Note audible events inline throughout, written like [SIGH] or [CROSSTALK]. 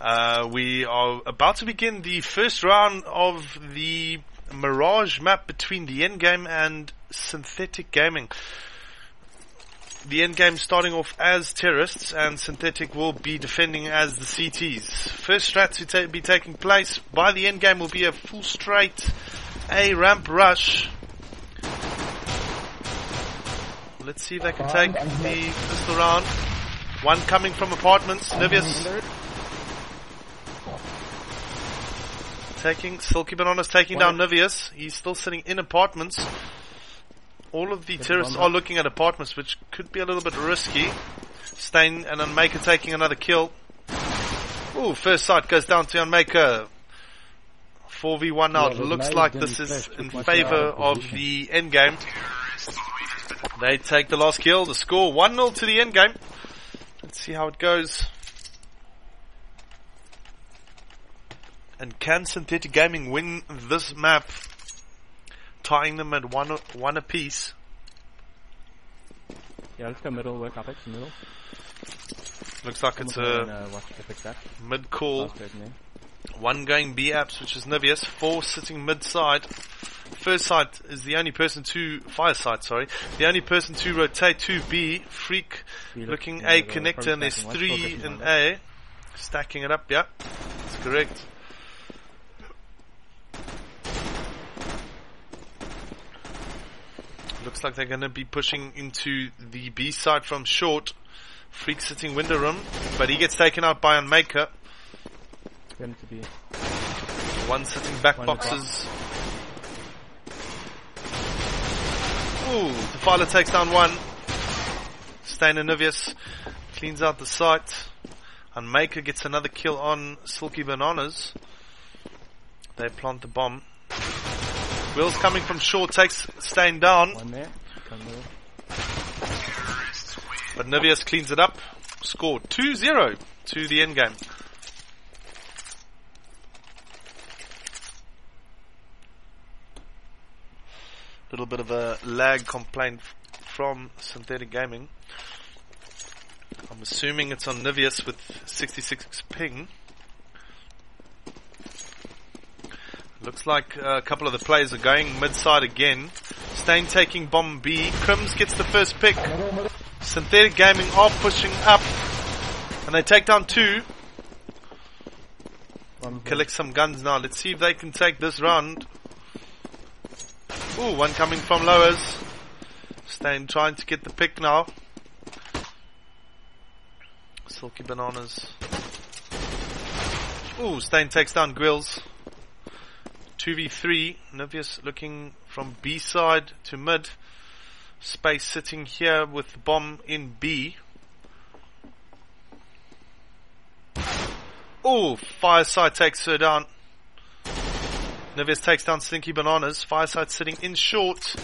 Uh, we are about to begin the first round of the Mirage map between the Endgame and Synthetic Gaming. The Endgame starting off as terrorists and Synthetic will be defending as the CTs. First strat to ta- be taking place by the Endgame will be a full straight A ramp rush. Let's see if they can take the pistol round. One coming from apartments. Nivius taking Silky Bananas taking down Nivius. He's still sitting in apartments. All of the terrorists are looking at apartments, which could be a little bit risky. Stain and Unmaker taking another kill. Ooh, first sight goes down to Unmaker. 4v1 now. Looks like this is in favor of the endgame. They take the last kill. The score 1-0 to the endgame. Let's see how it goes. And can Synthetic Gaming win this map, tying them at one one apiece? Yeah, let's go middle, work Apex, middle. Looks like it's a uh, watch Apex that. mid call. Last person there. One going B apps, which is Nivius. Four sitting mid side. First side is the only person to fire side. Sorry, the only person to rotate to B. Freak B looking A connector, and there's three in A. Stacking it up. Yeah, that's correct. Looks like they're going to be pushing into the B side from short. Freak sitting window room, but he gets taken out by Unmaker. Going to be One sitting back One boxes. Ooh, Defiler takes down one. Stain and Nivius cleans out the site. Unmaker gets another kill on Silky Bananas. They plant the bomb. Will's coming from short, takes Stain down. one there. But Nivius cleans it up. Score 2-0 to the end game. Little bit of a lag complaint from Synthetic Gaming. I'm assuming it's on Nivius with 66 ping. Looks like a couple of the players are going mid-side again. Stain taking bomb B. Crims gets the first pick. Synthetic Gaming are pushing up. And they take down two. Collect some guns now. Let's see if they can take this round. Ooh, one coming from lowers. Stain trying to get the pick now. Silky bananas. Ooh, Stain takes down Grills. 2v3. Nivius looking from B side to mid. Space sitting here with the bomb in B. Oh, Fireside takes her down. Nivius takes down Stinky Bananas. Fireside sitting in short.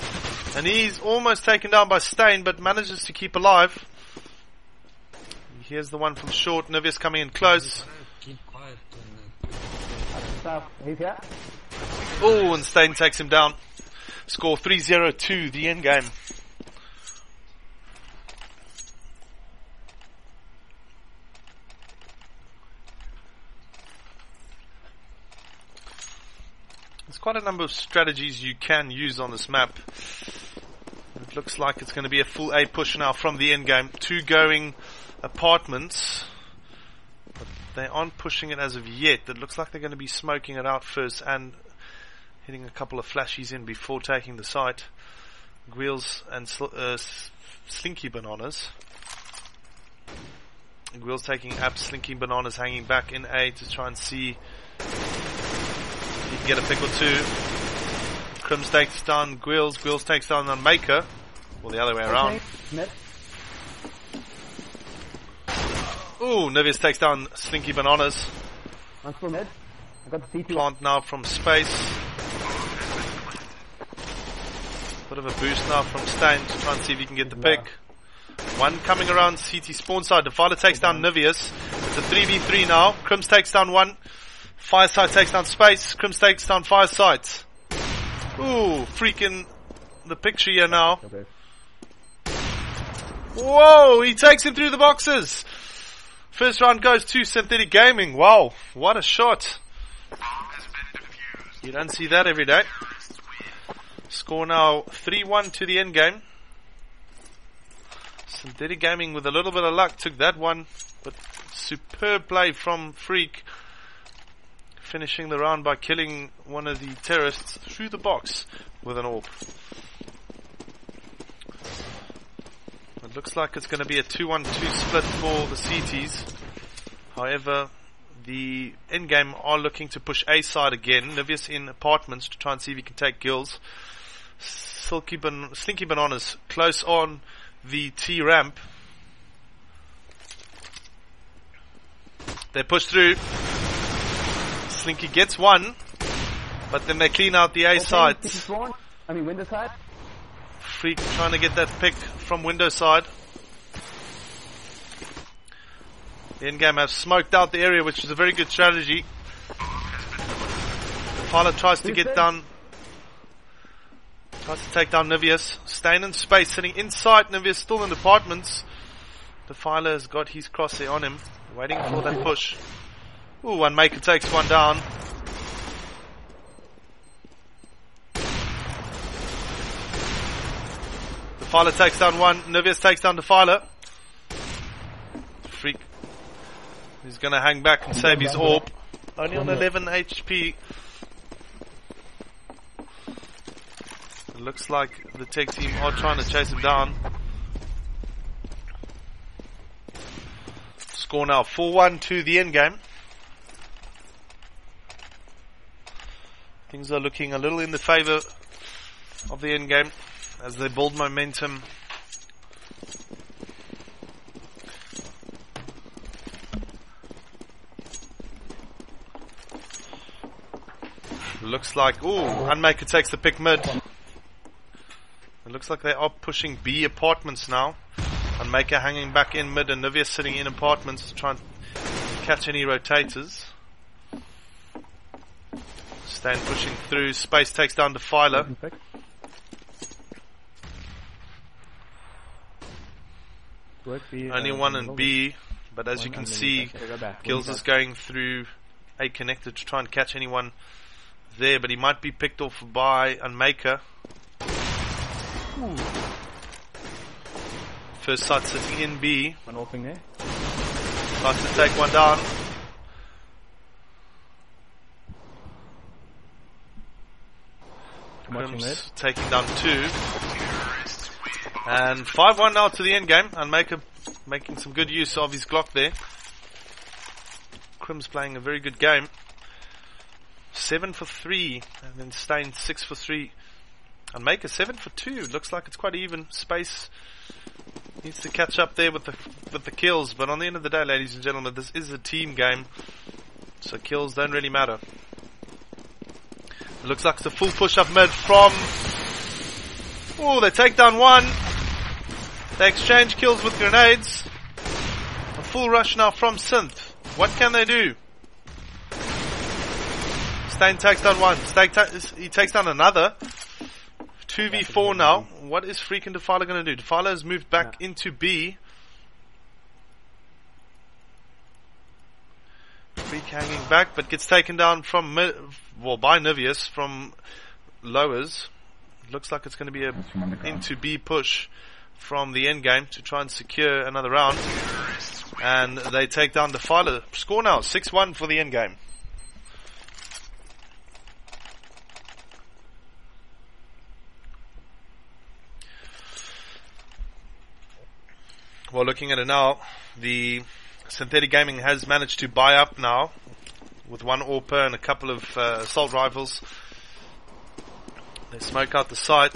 And he's almost taken down by Stain, but manages to keep alive. Here's the one from short. Nivius coming in close. Keep quiet and uh, He's here. Oh, and Stain takes him down. Score 3-0 to the end game. There's quite a number of strategies you can use on this map. It looks like it's going to be a full A push now from the end game. Two going apartments. But they aren't pushing it as of yet. It looks like they're going to be smoking it out first and hitting a couple of flashies in before taking the site. Wheels and sl- uh, Slinky Bananas. Wheels taking up Slinky Bananas hanging back in A to try and see if he can get a pick or two. Crims takes down Gwills, Gwills takes down on Maker. Or the other way around. Mid. Ooh, Nivius takes down Slinky Bananas. I'm still mid. I got the CT. Plant now from space. Bit of a boost now from Stain to try and see if he can get the pick. One coming around CT spawn side. Defiler takes down Nivius. It's a 3v3 now. Crims takes down one. Fireside takes down space. Crims takes down Fireside. Ooh, freaking the picture here now. Whoa, he takes him through the boxes. First round goes to Synthetic Gaming. Wow, what a shot. You don't see that every day. Score now 3-1 to the end game. Synthetic Gaming with a little bit of luck took that one, but superb play from Freak. Finishing the round by killing one of the terrorists through the box with an orb. It looks like it's going to be a 2-1-2 split for the CTs. However, the endgame are looking to push A side again. Nivius in apartments to try and see if he can take kills. Silky ban- Slinky Bananas close on the T ramp. They push through. Slinky gets one, but then they clean out the A side. I mean, window side. Freak trying to get that pick from window side. The endgame have smoked out the area, which is a very good strategy. Pilot tries to get down, tries to take down Nivius. Staying in space, sitting inside Nivius, still in the apartments. Defiler has got his crosshair on him, waiting for that push. Ooh, one maker takes one down. Defiler takes down one. Nivius takes down Defiler. Freak. He's gonna hang back and save his orb. Only on 11 HP. It looks like the tech team are trying to chase him down. Score now 4-1 to the end game. Things are looking a little in the favor of the end game as they build momentum. Looks like, ooh, Unmaker takes the pick mid. It looks like they are pushing B apartments now. Unmaker hanging back in mid and Nivea sitting in apartments to try and catch any rotators. Stan pushing through. Space takes down Defiler. Only one in. B, but as you can see, you can go back. Gills is going through A connector to try and catch anyone there, but he might be picked off by Unmaker. First sight sitting in B, One opening there. tries to take one down. I'm watching mid. Crims taking down two. And 5-1 now to the end game. Unmaker making some good use of his Glock there. Crims playing a very good game. 7 for 3. And then Stain 6 for 3. Unmaker 7 for 2. Looks like it's quite even. Space needs to catch up there with the with the kills. But on the end of the day, ladies and gentlemen, this is a team game. So kills don't really matter. Looks like it's a full push up mid from. Oh, they take down one. They exchange kills with grenades. A full rush now from Synth. What can they do? Stain takes down one. Stain ta- he takes down another. 2v4 now. What is freaking Defiler going to do? Defiler has moved back into B. Freak hanging back, but gets taken down from mi- well by Nivius from lowers. Looks like it's going to be a into B push from the end game to try and secure another round. And they take down Defiler. Score now 6-1 for the end game. Well, looking at it now, the Synthetic Gaming has managed to buy up now with one AWPer and a couple of uh, assault rifles. They smoke out the site.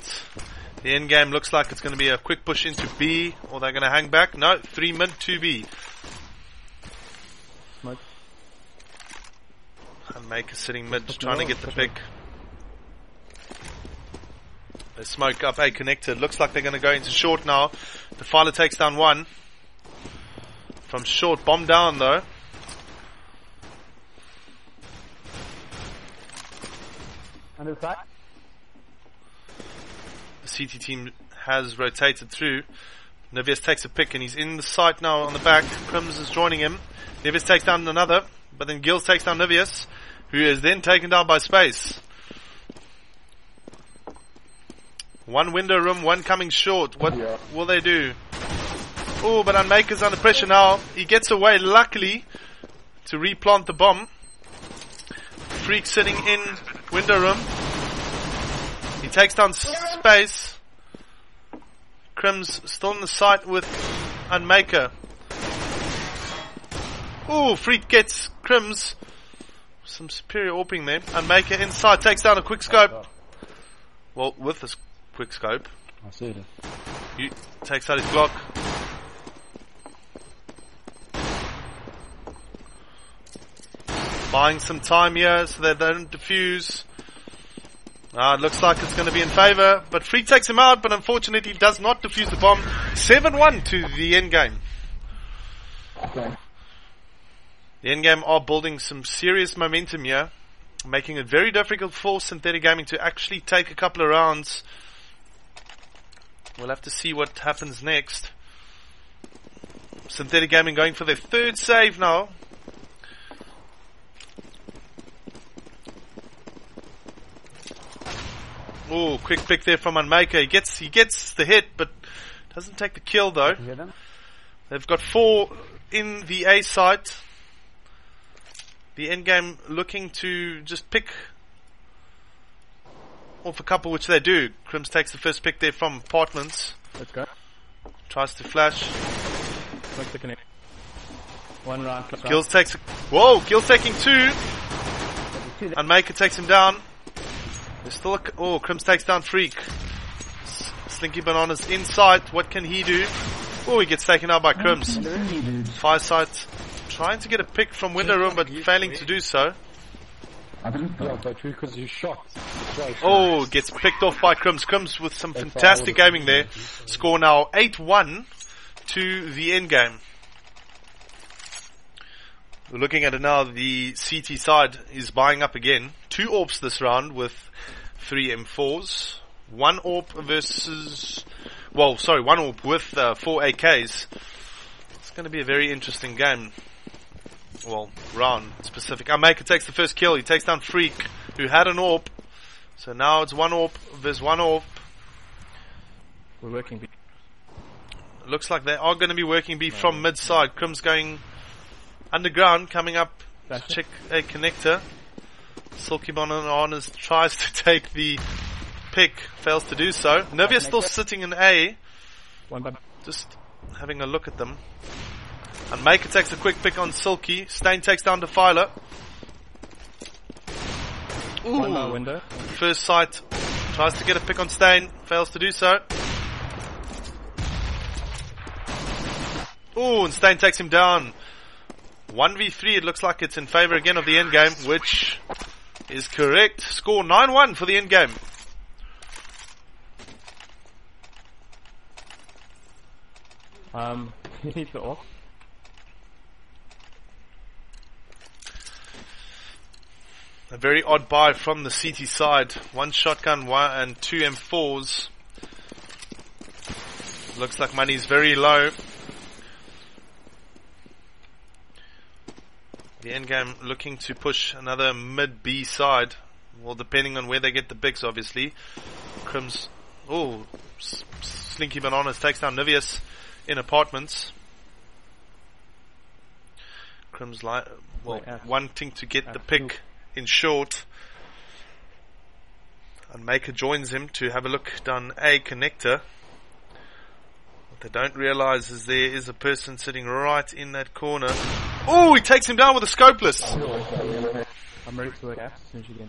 The end game looks like it's going to be a quick push into B, or they're going to hang back. No, three mid, two B. Smoke. Unmaker sitting mid, trying to get the pick. Smoke up A connected. Looks like they're going to go into short now. The Defiler takes down one. From short, bomb down though. Under the side. The CT team has rotated through. Nivius takes a pick and he's in the sight now on the back. Crims is joining him. Nivius takes down another, but then Gills takes down Nivius, who is then taken down by Space. One window room, one coming short. What Yeah. will they do? Oh, but Unmaker's under pressure now. He gets away, luckily, to replant the bomb. Freak sitting in window room. He takes down space. Crims still in the sight with Unmaker. Oh, Freak gets Crims. Some superior AWPing there. Unmaker inside takes down a quick scope. Well, with this quick scope. I see it. He takes out his Glock. Buying some time here so they don't defuse. Ah, it looks like it's going to be in favor, but Freak takes him out, but unfortunately he does not defuse the bomb. 7-1 to the end game. Okay. The end game are building some serious momentum here, making it very difficult for Synthetic Gaming to actually take a couple of rounds. We'll have to see what happens next. Synthetic Gaming going for their third save now. Oh, quick pick there from Unmaker. He gets he gets the hit, but doesn't take the kill though. You hear them? They've got four in the A site. The end game looking to just pick off a couple, which they do. Crims takes the first pick there from Apartments. Let's go. Tries to flash. Let's the connect. One round. close Gills takes. Whoa! Gills taking two. Two. Unmaker takes him down. There's still a, Oh, Crims takes down Freak. S- Slinky Bananas inside. What can he do? Oh, he gets taken out by Crims. Fire Firesight trying to get a pick from window room, but failing to do so. Yeah, but because shot. Oh, gets picked off by Crims. Crims with some fantastic gaming there. Score now 8-1 to the end game. We're looking at it now. The CT side is buying up again. Two orbs this round with three M4s. One orb versus, well, sorry, one AWP with uh, four AKs. It's going to be a very interesting game. Well, round specific. Ah, Unmaker takes the first kill. He takes down Freak, who had an AWP. So now it's one AWP There's one AWP. We're working. B. Looks like they are going to be working B from mid side. Crim's going underground, coming up to That's it. check a connector. Silky Bananas tries to [LAUGHS] take the pick, fails to do so. Nivia's still sitting in A, One by. just having a look at them. Unmaker takes a quick pick on Silky. Stain takes down Defiler. Ooh, window. first sight. Tries to get a pick on Stain, fails to do so. Ooh, and Stain takes him down. 1v3, it looks like it's in favor again of the end game, which is correct. Score 9-1 for the end game. Um, [LAUGHS] you need to off. A very odd buy from the CT side. One shotgun, one and two M4s. Looks like money's very low. The end game looking to push another mid B side. Well, depending on where they get the picks, obviously. Crims, oh, Slinky Bananas takes down Nivius in apartments. Crims, li- well, F. Uh, wanting to get uh, the two. pick in short. Unmaker joins him to have a look down A connector. What they don't realize is there is a person sitting right in that corner. Oh, he takes him down with a scopeless. I'm ready to work F as soon as you get.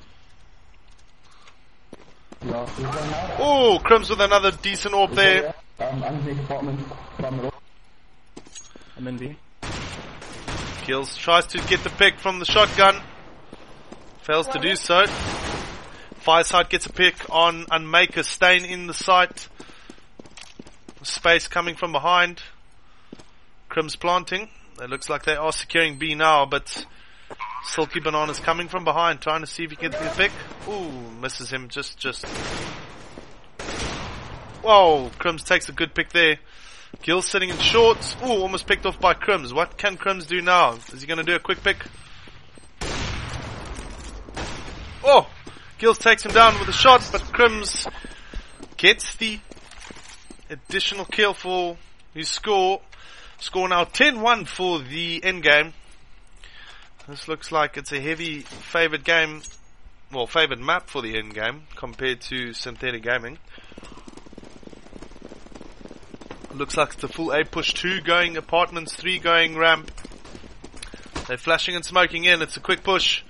Oh, Crims with another decent orb there. Um, underneath apartment from the I'm in B. Kills, tries to get the pick from the shotgun. Fails to do so. Fireside gets a pick on Unmaker. Stain in the sight. Space coming from behind. Crims planting. It looks like they are securing B now, but Silky Banana's coming from behind, trying to see if he can get the pick. Ooh, misses him just, just. Whoa, Crims takes a good pick there. Gill sitting in shorts. Ooh, almost picked off by Crims. What can Crims do now? Is he going to do a quick pick? Oh! Gills takes him down with a shot, but Crims gets the additional kill for his score. Score now 10-1 for the end game. This looks like it's a heavy favored game, well, favored map for the end game compared to Synthetic Gaming. Looks like it's the full A push 2 going apartments, 3 going ramp. They're flashing and smoking in. It's a quick push.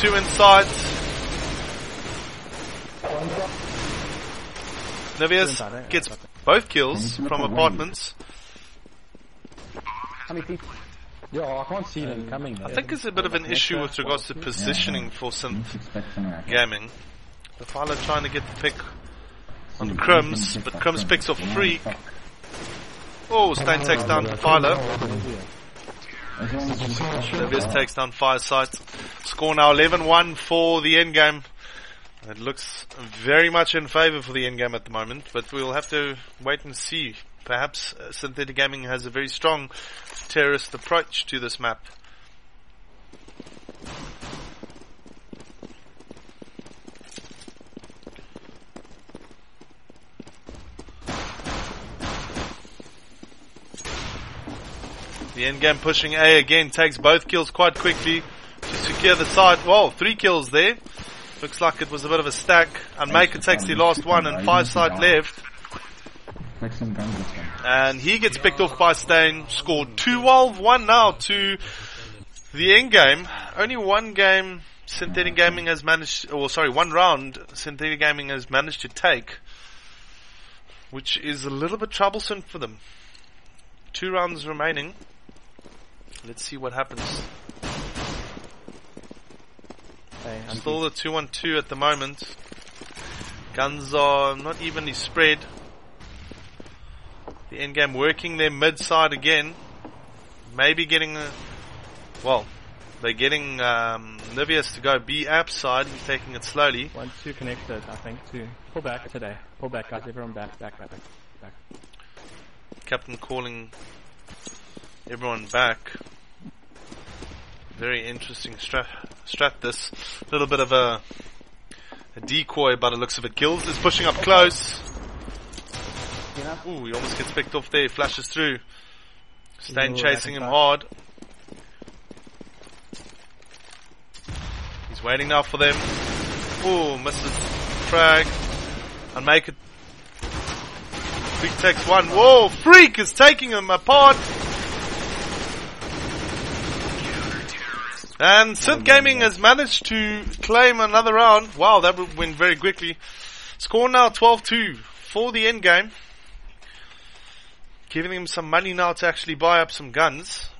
One. Two inside. Nevius eh? gets both kills from apartments. How many people? Yo, I can't see them coming. I think there's a bit of an issue with regards to positioning for some gaming. The Fowler trying to get the pick on Crumbs, but Crumbs picks off Freak. Oh, Stain takes down Defiler. Nevius takes down Firesight. Score now 11-1 for the end game. It looks very much in favor for the end game at the moment, but we'll have to wait and see. Perhaps uh, Synthetic Gaming has a very strong terrorist approach to this map. The end game pushing A again takes both kills quite quickly to secure the side. Well, three kills there. Looks like it was a bit of a stack. Unmaker takes the last one and five side left. And he gets picked off by Stain. Scored 2-12-1 now to the end game. Only one game Synthetic Gaming has managed, or sorry, one round Synthetic Gaming has managed to take. Which is a little bit troublesome for them. Two rounds remaining. Let's see what happens. Hey, I'm Still the 2-1-2 at the moment. Guns are not evenly spread. The end game working their mid side again. Maybe getting a, well, they're getting um, Nivius to go B app side. He's taking it slowly. One, two connected, I think. Two. Pull back today. Pull back, guys. Everyone back, back, back, back. back. Captain calling everyone back. Very interesting strat, strat this. A little bit of a, a decoy by the looks of it. Gills is pushing up close. Ooh, he almost gets picked off there. Flashes through. Stain chasing him hard. He's waiting now for them. Ooh, misses frag. And make it. Freak takes one. Whoa, Freak is taking him apart. And Synth Gaming has managed to claim another round. Wow, that went very quickly. Score now 12-2 for the end game. Giving him some money now to actually buy up some guns.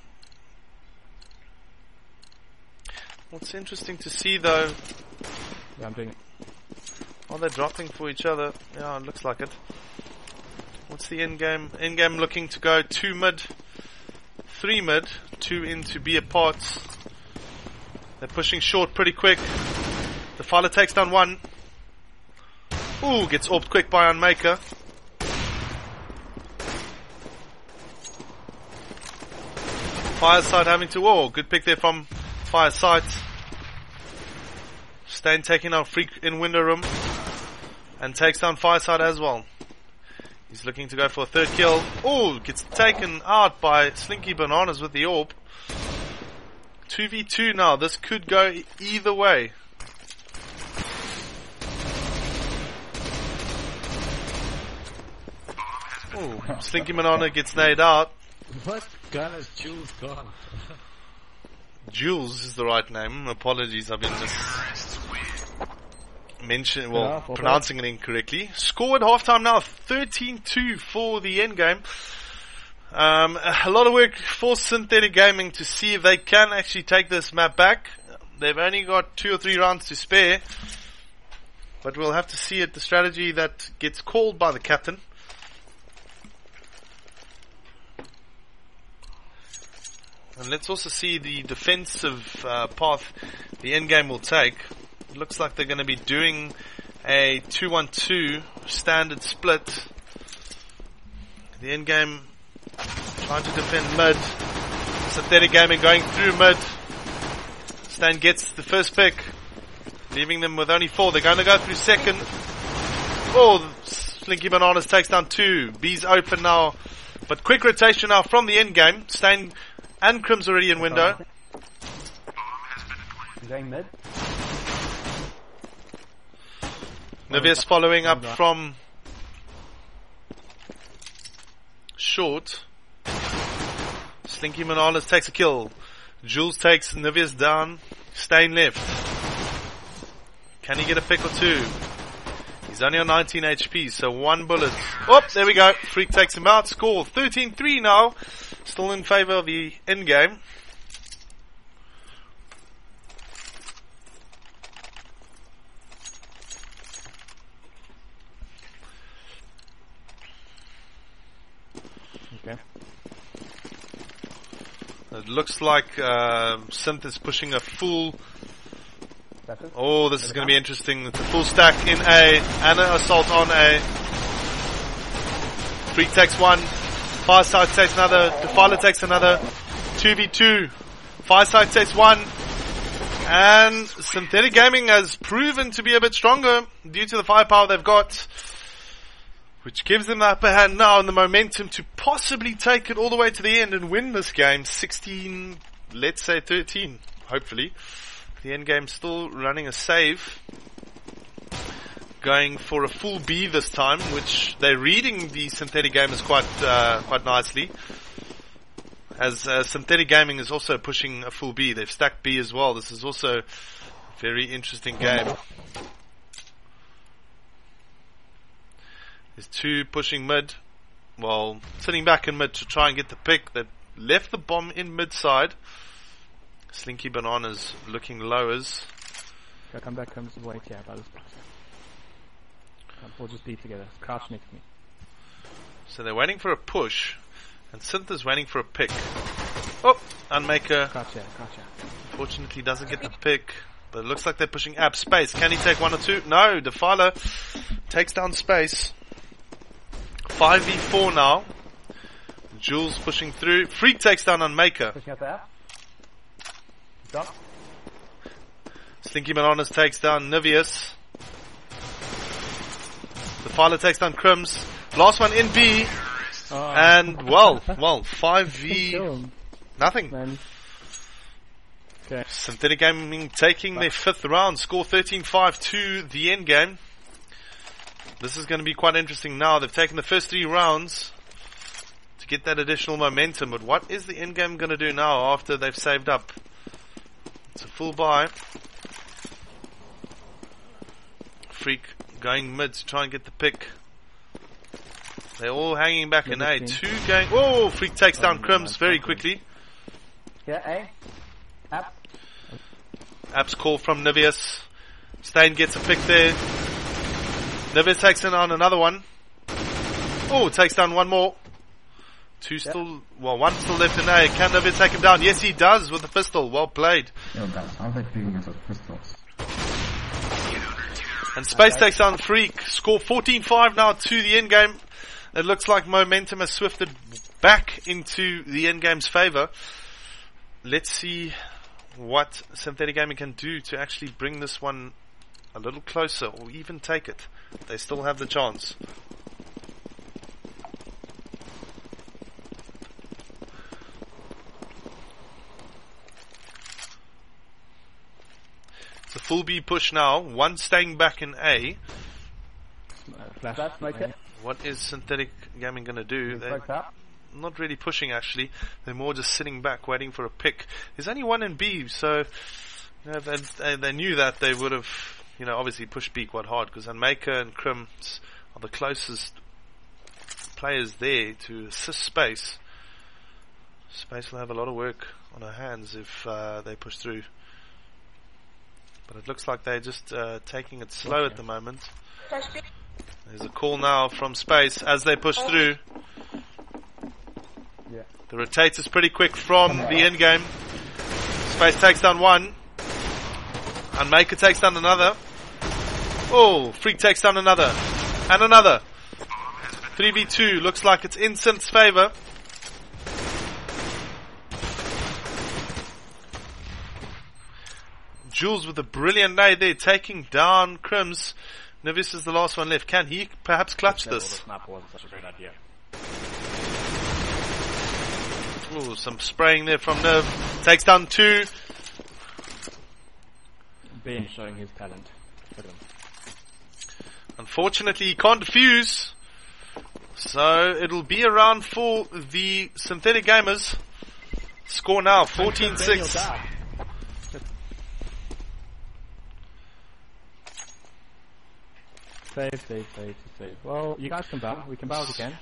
What's interesting to see though, Yeah, I'm doing it. are oh, they dropping for each other? Yeah, it looks like it. What's the end game? End game looking to go two mid, three mid, two in to be apart. They're pushing short pretty quick. Defiler takes down one. Ooh, gets orbed quick by Unmaker. Fireside having to, oh, good pick there from Fireside. Stain taking out Freak in window room. And takes down Fireside as well. He's looking to go for a third kill. Oh, gets taken out by Slinky Bananas with the orb. 2v2 now. This could go either way. Oh, Slinky Banana gets [LAUGHS] nade out. What gun has Jules gone? Jules is the right name. Apologies, I've been just mentioning, well, Yeah, pronouncing it incorrectly. Score at halftime now, 13-2 for the end game. Um, a lot of work for Synthetic Gaming to see if they can actually take this map back. They've only got two or three rounds to spare. But we'll have to see it, the strategy that gets called by the captain. And let's also see the defensive uh, path the end game will take. It looks like they're going to be doing a 2-1-2 standard split The end game trying to defend mid. Synthetic Gaming going through mid. Stan gets the first pick, leaving them with only four. They're going to go through second. Oh, Slinky Bananas takes down two. B's open now, but quick rotation now from the end game. Stan and Crim's already in window. Going mid. Nivius following up from short. Slinky Bananas takes a kill. Jules takes Nivius down. Stain left. Can he get a pick or two? He's only on 19 HP, so one bullet. Oh, there we go. Freak takes him out. Score 13-3 now. Still in favor of the end game. Okay. It looks like uh, Synth is pushing a full. Oh, this is going to be interesting. It's a full stack in A and an assault on A. Freak takes one. Fireside takes another. Defiler takes another. 2v2. Fireside takes one. And Synthetic Gaming has proven to be a bit stronger due to the firepower they've got. Which gives them the upper hand now and the momentum to possibly take it all the way to the end and win this game 16, let's say 13, hopefully. The end game still running a save. Going for a full B this time, which they're reading the synthetic gamers quite, uh, quite nicely. As uh, synthetic gaming is also pushing a full B. They've stacked B as well. This is also a very interesting game. There's two pushing mid. Well, sitting back in mid to try and get the pick. They left the bomb in mid side. Slinky Bananas looking lowers. Come back, comes wait here by this place. We'll just be together. Crouch next to me. So they're waiting for a push. And Synth is waiting for a pick. Oh, Unmaker Crouch here, crouch here. fortunately doesn't get the pick. But it looks like they're pushing App Space. Can he take one or two? No, Defiler takes down Space. 5v4 now. Jules pushing through. Freak takes down. Pushing the. Drop. Slinky Bananas takes down Nivius. Defiler takes down Crims. Last one in B. Oh, And, well, [LAUGHS] well, 5v nothing. man. Okay. Synthetic Gaming taking their fifth round, score 13-5 to the end game. This is going to be quite interesting now. They've taken the first three rounds to get that additional momentum, but what is the end game going to do now after they've saved up? It's a full buy. Freak going mid to try and get the pick. They're all hanging back in eh? A. Number Two going. Oh, Freak takes down Oh, Crims my very quickly. Yeah, A. App. Apps call from Nivius. Stain gets a pick there. Nivius takes in on another one. Oh, takes down one more. Two still, well, one still left in A. Can Nivius take him down? Yes, he does with the pistol. Well played. Yo, that sounds like picking us with pistols. And Space takes down Freak. Score 14-5 now to the end game. It looks like momentum has swifted back into the end game's favor. Let's see what Synthetic Gaming can do to actually bring this one a little closer or even take it. They still have the chance. It's a full B push now. One staying back in A. Uh, flash. That's smoke. What is Synthetic Gaming going to do? They're not really pushing actually. They're more just sitting back waiting for a pick. There's only one in B, so you know, they, they, they knew that they would have, you know, obviously pushed B quite hard because Unmaker and Crims are the closest players there to assist Space. Space will have a lot of work on her hands if uh, they push through. But it looks like they're just uh, taking it slow at the moment. There's a call now from Space as they push through. Yeah. The rotate is pretty quick from the end game. Space takes down one. Unmaker takes down another. Oh, Freak takes down another. And another. 3v2 looks like it's in Synth's favor. Jules with a brilliant nade there, taking down Crims. Nivis is the last one left. Can he perhaps clutch this? snap wasn't such a great idea. Ooh, some spraying there from Niv. Takes down two. Ben showing his talent. Look at him. Unfortunately, he can't defuse. So it'll be around for the synthetic gamers. Score now, 14-6. Save, save, save, save. Well, you guys can bow. We can bow again.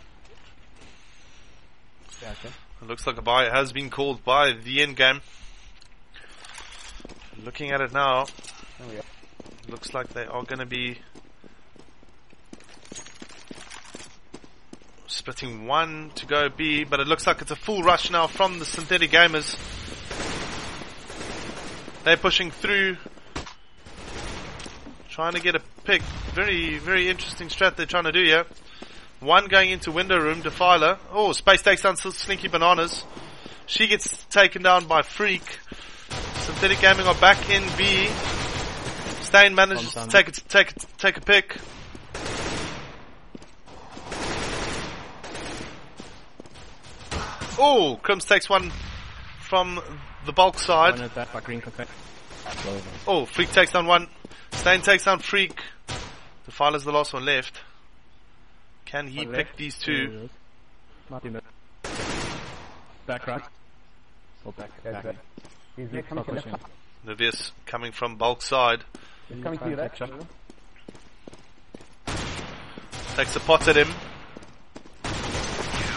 Yeah, okay. It looks like a buy has been called by the end game. Looking at it now, looks like they are going to be splitting one to go B, but it looks like it's a full rush now from the synthetic gamers. They're pushing through, trying to get a pick. Very, very interesting strat they're trying to do here. One going into window room, Defiler. Oh, Space takes down Slinky Bananas. She gets taken down by Freak. Synthetic Gaming are back in B. Stain manages to take a, take a, take a pick. Oh, Crims takes one from the bulk side. that by green confetti. Oh, Freak takes down one. Stain takes down Freak. The file is the last one left. Can he One pick left. these two? Might be mid. Back right. Or back, Yes, back. sir. He's Keep coming to left. Navius coming from bulk side. He's coming to you, right? Picture. Takes a pot at him.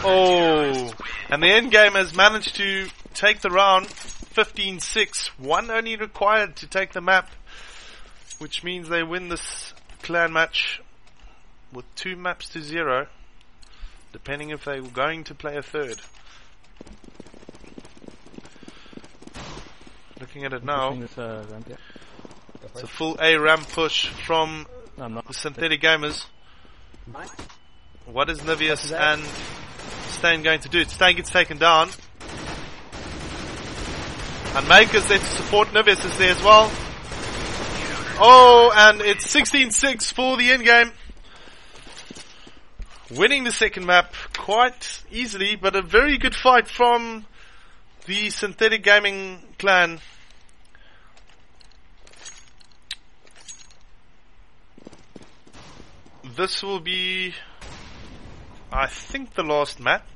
Oh! And the end game has managed to take the round 15-6. One only required to take the map. Which means they win this clan match with two maps to zero. Depending if they were going to play a third. Looking at it now, This, uh, ramp, yeah. it's a full A ramp push from No, the synthetic gamers. What is Nivius and Stain going to do? Stain gets taken down. Unmaker's there to support Nivius is there as well. Oh, and it's 16-6 for the end game. Winning the second map quite easily, but a very good fight from the Synthetic Gaming clan. This will be, I think, the last map.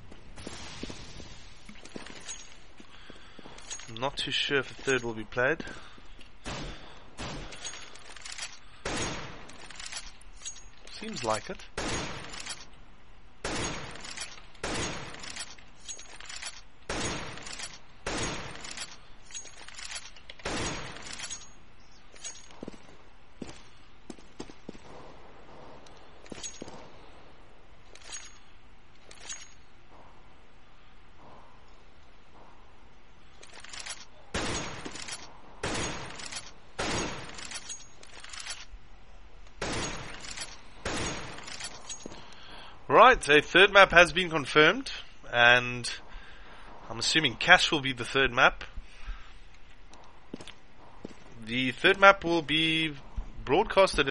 I'm not too sure if a third will be played. Seems like it. Right, a third map has been confirmed, and I'm assuming Cache will be the third map. The third map will be broadcasted